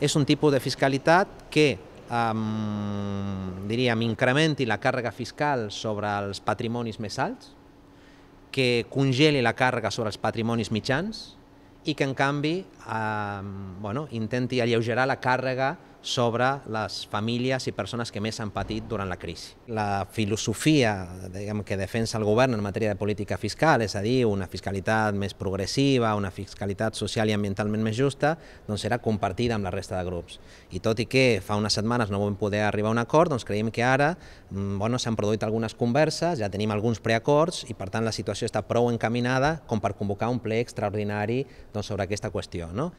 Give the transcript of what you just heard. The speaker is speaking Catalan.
és un tipus de fiscalitat que um, diríem, incrementi la càrrega fiscal sobre els patrimonis més alts, que congeli la càrrega sobre els patrimonis mitjans i que, en canvi, eh, bueno, intenti alleugerar la càrrega sobre les famílies i persones que més han patit durant la crisi. La filosofia diguem, que defensa el govern en matèria de política fiscal, és a dir, una fiscalitat més progressiva, una fiscalitat social i ambientalment més justa, doncs serà compartida amb la resta de grups. I tot i que fa unes setmanes no vam poder arribar a un acord, doncs creiem que ara mm, bueno, s'han produït algunes converses, ja tenim alguns preacords i per tant la situació està prou encaminada com per convocar un ple extraordinari doncs, sobre aquesta qüestió. No?